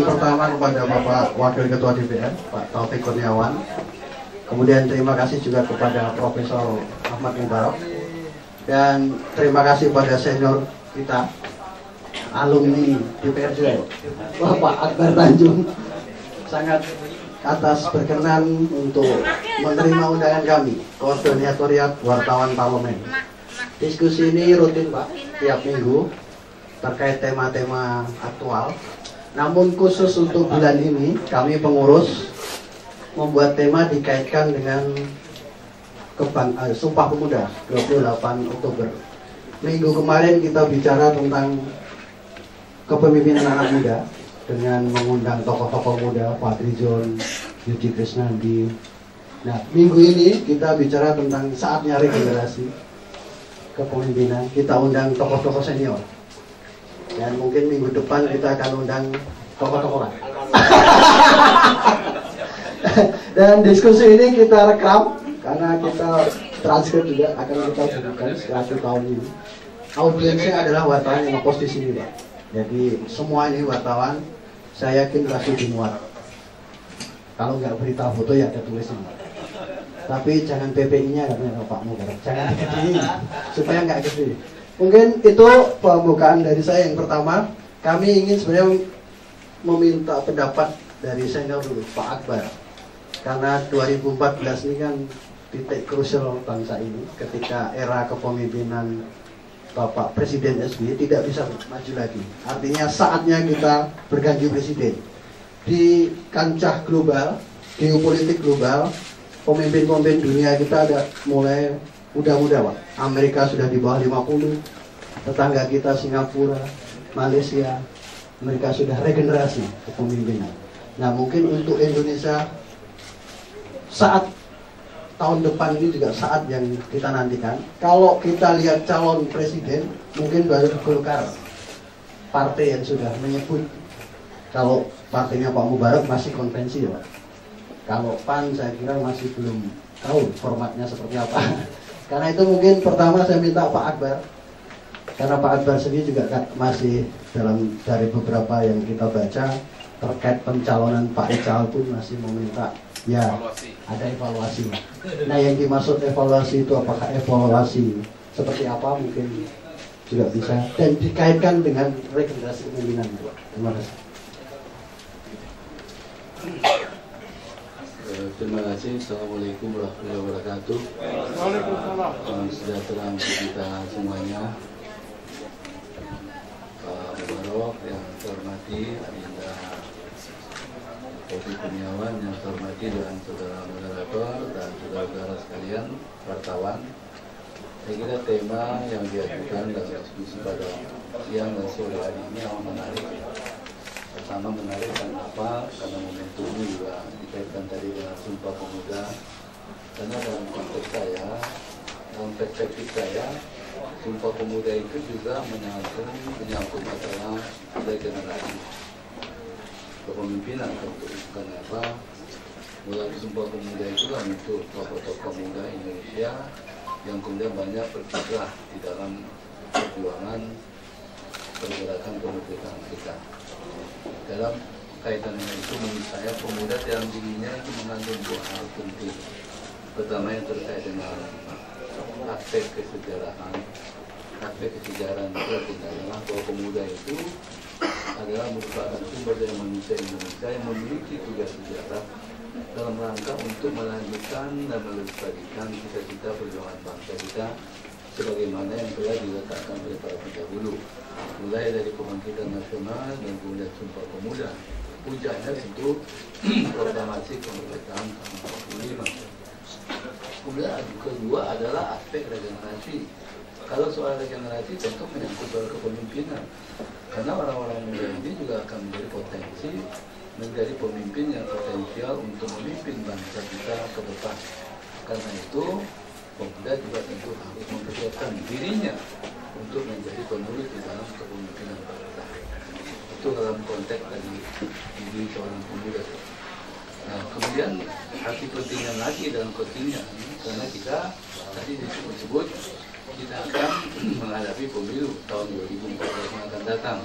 Pertama kepada Bapak Wakil Ketua DPR, Pak Taufik Kurniawan. Kemudian terima kasih juga kepada Profesor Ahmad Mubarak. Dan terima kasih pada senior kita, alumni DPR juga, Bapak Akbar Tanjung. Sangat atas berkenan untuk menerima undangan kami, Koordinatoriat Wartawan Parlemen. Diskusi ini rutin Pak, tiap minggu terkait tema-tema aktual. Namun khusus untuk bulan ini, kami pengurus membuat tema dikaitkan dengan Kebang, eh, Sumpah Pemuda 28 Oktober. Minggu kemarin kita bicara tentang kepemimpinan anak muda dengan mengundang tokoh-tokoh muda, Pak Trizon, Yudi Krisnandi. Nah, minggu ini kita bicara tentang saatnya regenerasi kepemimpinan. Kita undang tokoh-tokoh senior. Dan mungkin minggu depan kita akan undang tokoh-tokoh. Dan diskusi ini kita rekam karena kita transkrip juga akan kita berikan satu tahun ini. Audiensnya adalah wartawan yang ngepost di sini, Pak. Jadi semua ini wartawan, saya yakin pasti dimuat. Kalau nggak berita foto ya ada tulisnya. Tapi jangan PPI-nya katanya Pak Mubarak. Jangan PPI supaya nggak gede. Mungkin itu pembukaan dari saya yang pertama. Kami ingin sebenarnya meminta pendapat dari senior dulu, Pak Akbar. Karena 2014 ini kan titik krusial bangsa ini ketika era kepemimpinan Bapak Presiden SBY tidak bisa maju lagi. Artinya saatnya kita berganti presiden. Di kancah global, geopolitik global, pemimpin-pemimpin dunia kita ada mulai muda-muda Pak. Amerika sudah di bawah 50, tetangga kita Singapura, Malaysia, mereka sudah regenerasi kepemimpinan. Nah mungkin untuk Indonesia saat tahun depan ini juga saat yang kita nantikan. Kalau kita lihat calon presiden, mungkin baru Golkar, partai yang sudah menyebut kalau partainya Pak Mubarak masih konvensi ya Pak. Kalau PAN saya kira masih belum tahu formatnya seperti apa. Karena itu mungkin pertama saya minta Pak Akbar karena Pak Akbar sendiri juga kan masih dalam dari beberapa yang kita baca terkait pencalonan Pak Ical pun masih meminta ya ada evaluasi. Nah yang dimaksud evaluasi itu apakah evaluasi seperti apa mungkin juga bisa dan dikaitkan dengan regenerasi kepemimpinan. Terima kasih. Terima kasih. Assalamualaikum warahmatullahi wabarakatuh. Waalaikumsalam. Salam sejahtera untuk kita semuanya. Pak Mubarok yang saya hormati, Adinda Kopi Kurniawan yang saya hormati dan saudara moderator dan saudara-saudara sekalian wartawan. Saya kira tema yang diajukan dalam diskusi pada siang dan sore hari ini amat menarik. Pertama menarik kenapa? Karena momentumnya juga dikaitkan tadi dengan Sumpah Pemuda. Karena dalam konteks saya, dalam perspektif saya, Sumpah Pemuda itu juga menyangkut menyangkut masalah regenerasi kepemimpinan tentu. Kenapa? Mulai Sumpah Pemuda itu kan untuk tokoh-tokoh muda Indonesia yang kemudian banyak berkiprah di dalam perjuangan pergerakan kemerdekaan kita. Dalam kaitan dengan itu menurut saya pemuda dalam dirinya itu mengandung dua hal penting. Pertama yang terkait dengan aspek kesejarahan. Aspek kesejarahan itu adalah bahwa pemuda itu adalah merupakan sumber daya manusia Indonesia yang memiliki tugas sejarah dalam rangka untuk melanjutkan dan melestarikan cita-cita perjuangan bangsa kita sebagaimana yang telah diletakkan oleh para pendahulu. Mulai dari kebangkitan nasional dan kemudian sumpah pemuda. Puncaknya tentu proklamasi kemerdekaan tahun 45 kemudian kedua adalah aspek regenerasi. Kalau soal regenerasi tentu menyangkut soal kepemimpinan. Karena orang-orang muda ini juga akan menjadi potensi menjadi pemimpin yang potensial untuk memimpin bangsa kita ke depan. Karena itu pemuda juga tentu harus mempersiapkan dirinya untuk menjadi penulis di dalam kepemimpinan bangsa itu dalam konteks dari diri seorang pemuda Nah, kemudian arti pentingnya lagi dalam pentingnya karena kita tadi disebut-sebut kita akan menghadapi pemilu tahun 2014 yang akan datang.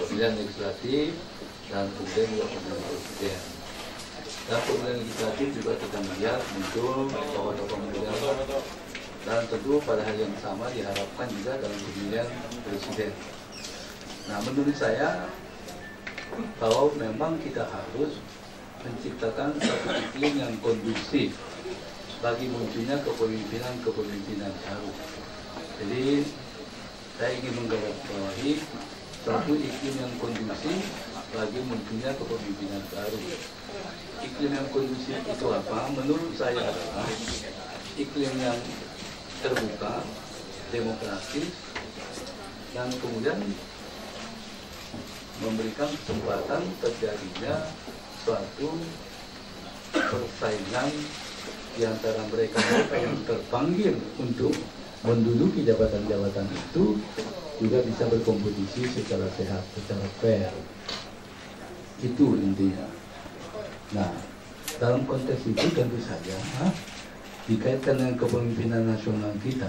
pemilihan legislatif dan kemudian juga pemilihan presiden. Dan pemilihan legislatif juga kita melihat muncul tokoh-tokoh muda dan tentu pada hal yang sama diharapkan juga dalam pemilihan presiden. Nah menurut saya bahwa memang kita harus menciptakan satu iklim yang kondusif bagi munculnya kepemimpinan-kepemimpinan baru. Jadi saya ingin menggarisbawahi satu iklim yang kondusif bagi munculnya kepemimpinan baru. Iklim yang kondusif itu apa? Menurut saya adalah iklim yang terbuka, demokratis, dan kemudian memberikan kesempatan terjadinya suatu persaingan di antara mereka yang terpanggil untuk menduduki jabatan-jabatan itu juga bisa berkompetisi secara sehat, secara fair. Itu intinya. Nah, dalam konteks itu tentu saja dikaitkan dengan kepemimpinan nasional kita,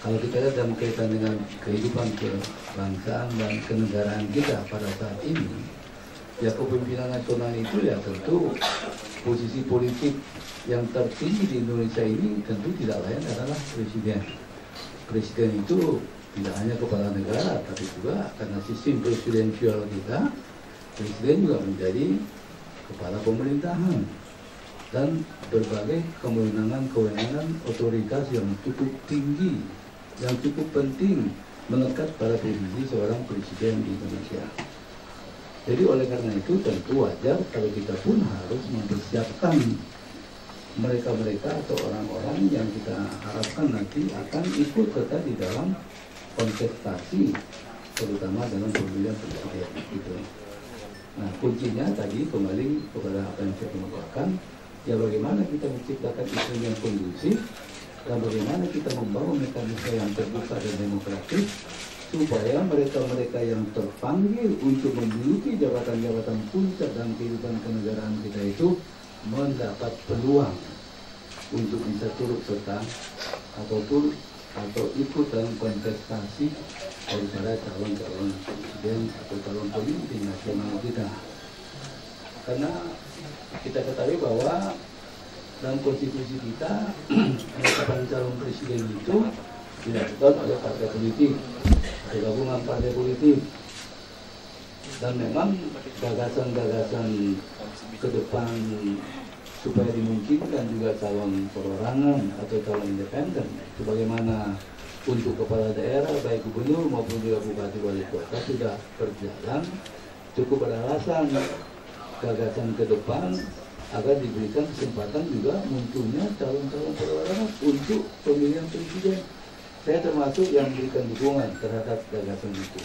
kalau kita lihat dalam kaitan dengan kehidupan kebangsaan dan kenegaraan kita pada saat ini, ya kepemimpinan nasional itu ya tentu posisi politik yang tertinggi di Indonesia ini tentu tidak lain adalah presiden. Presiden itu tidak hanya kepala negara, tapi juga karena sistem presidensial kita, presiden juga menjadi kepala pemerintahan dan berbagai kewenangan-kewenangan otoritas yang cukup tinggi, yang cukup penting melekat pada posisi seorang presiden di Indonesia. Jadi oleh karena itu tentu wajar kalau kita pun harus mempersiapkan mereka-mereka atau orang-orang yang kita harapkan nanti akan ikut serta di dalam kontestasi terutama dalam pemilihan presiden itu. Nah kuncinya tadi kembali kepada apa yang saya kemukakan ya bagaimana kita menciptakan iklim yang kondusif dan bagaimana kita membangun mekanisme yang terbuka dan demokratis supaya mereka-mereka yang terpanggil untuk menduduki jabatan-jabatan puncak dan kehidupan kenegaraan kita itu mendapat peluang untuk bisa turut serta ataupun atau ikut dalam kontestasi daripada calon-calon presiden atau calon pemimpin nasional kita. Karena kita ketahui bahwa dalam konstitusi kita penetapan calon presiden itu dilakukan oleh partai politik, gabungan partai politik, dan memang gagasan-gagasan ke depan supaya dimungkinkan juga calon perorangan atau calon independen sebagaimana untuk kepala daerah baik gubernur maupun juga bupati wali kota sudah berjalan. Cukup beralasan gagasan ke depan agar diberikan kesempatan juga munculnya calon-calon perorangan untuk pemilihan presiden. Saya termasuk yang memberikan dukungan terhadap gagasan itu